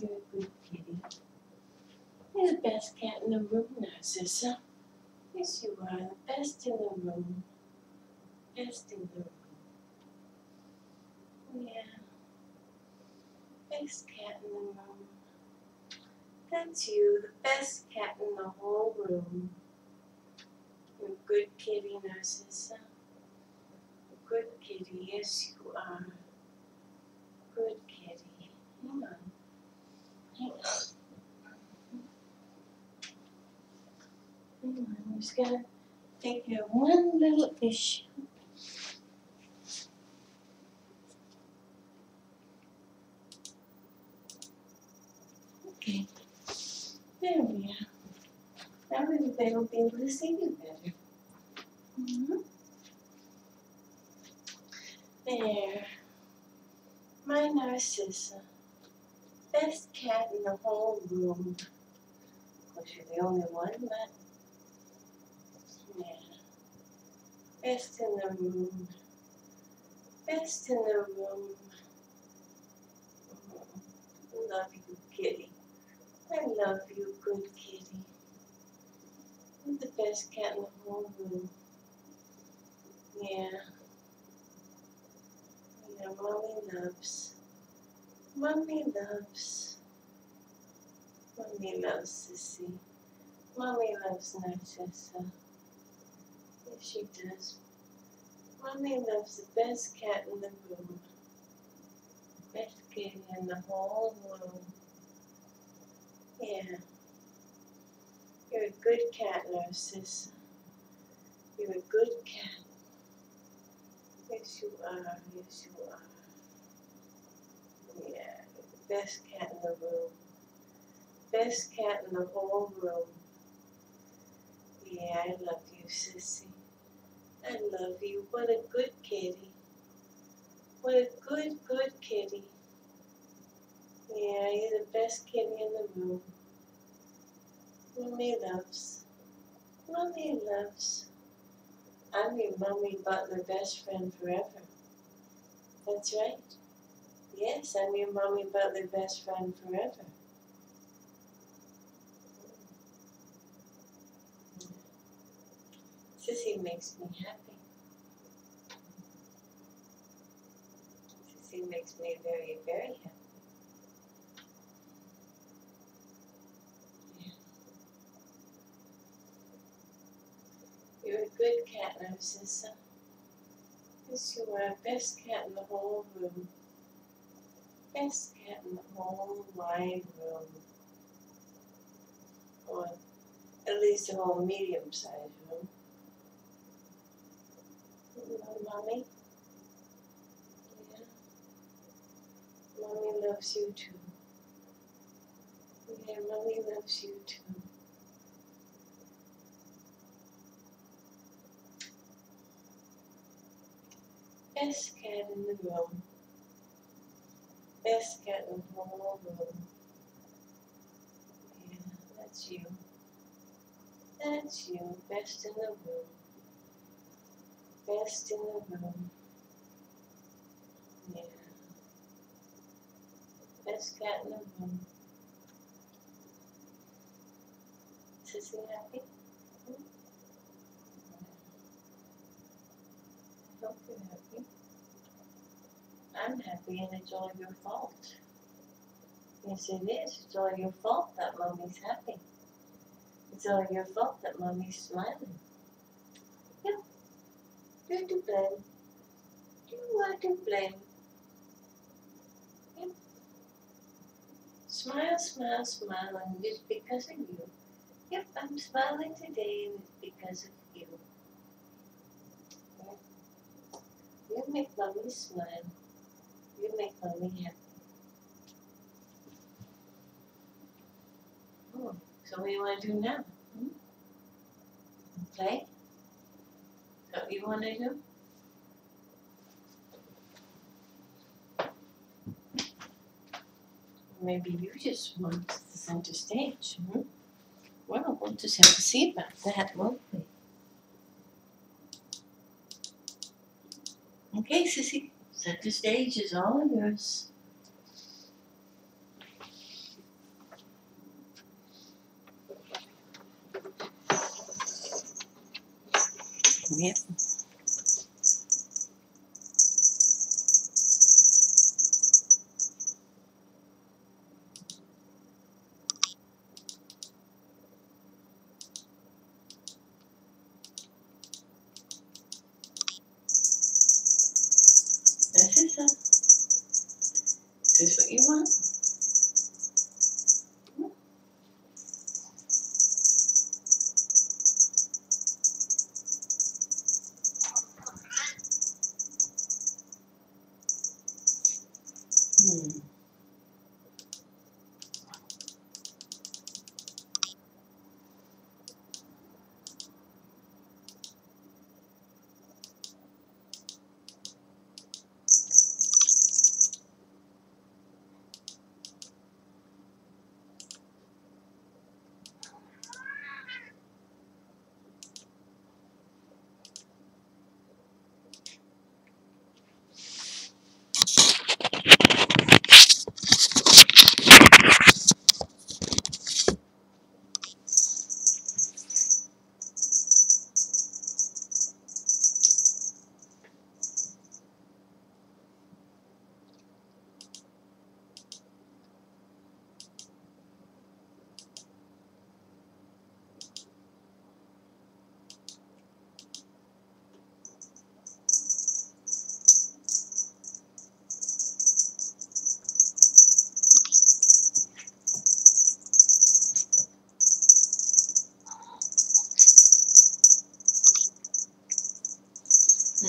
You're a good kitty. You're the best cat in the room, Narcissa. Yes, you are the best in the room. Best in the room. Yeah. Best cat in the room. That's you, the best cat in the whole room. You're a good kitty, Narcissa. A good kitty, yes you are. Gotta take care of one little issue. Okay. There we are. Now everybody will be able to see you better. Mhm. There. My Narcissa. Best cat in the whole room. Of course, you're the only one, but. Yeah. Best in the room. Best in the room. Mhm. Love you, kitty. I love you, good kitty. You're the best cat in the whole room. Yeah. Yeah, mommy loves. Mommy loves. Mommy loves Sissy. Mommy loves Narcissa. Yes, she does. Mommy loves the best cat in the room. Best kitty in the whole room. Yeah. You're a good cat, Narcissa. You're a good cat. Yes, you are. Yes, you are. Yeah, the best cat in the room. Best cat in the whole room. Yeah, I love you, Sissy. I love you. What a good kitty. What a good, good kitty. Yeah, you're the best kitty in the room. Mommy loves. Mommy loves. I'm your Mommy Butler best friend forever. That's right. Yes, I'm your Mommy Butler best friend forever. Sissy makes me happy. Sissy makes me very, very happy. You're a good cat, Narcissa. Yes, you are. Best cat in the whole room. Best cat in the whole wide room. Or at least the whole medium sized room. You know, Mommy? Yeah. Mommy loves you too. Yeah, Mommy loves you too. Best cat in the room. Best cat in the whole room. Yeah, that's you. That's you. Best in the room. Best in the room. Yeah. Best cat in the room. Sissy happy? Hmm? I hope you're happy. I'm happy and it's all your fault. Yes, it is. It's all your fault that mommy's happy. It's all your fault that mommy's smiling. You're to blame. You are to blame. Yep. Smile, smile, smile, and it's because of you. Yep, I'm smiling today and it's because of you. Yep. You make mommy smile. You make mommy happy. Oh, so what do you want to do now? Hmm? want to do? Maybe you just want the center stage. Hmm? Well, want to center zebra. That won't be. Okay, Sissy, center stage is all yours. Yep. This is it. Is this what you want? Hmm.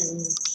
and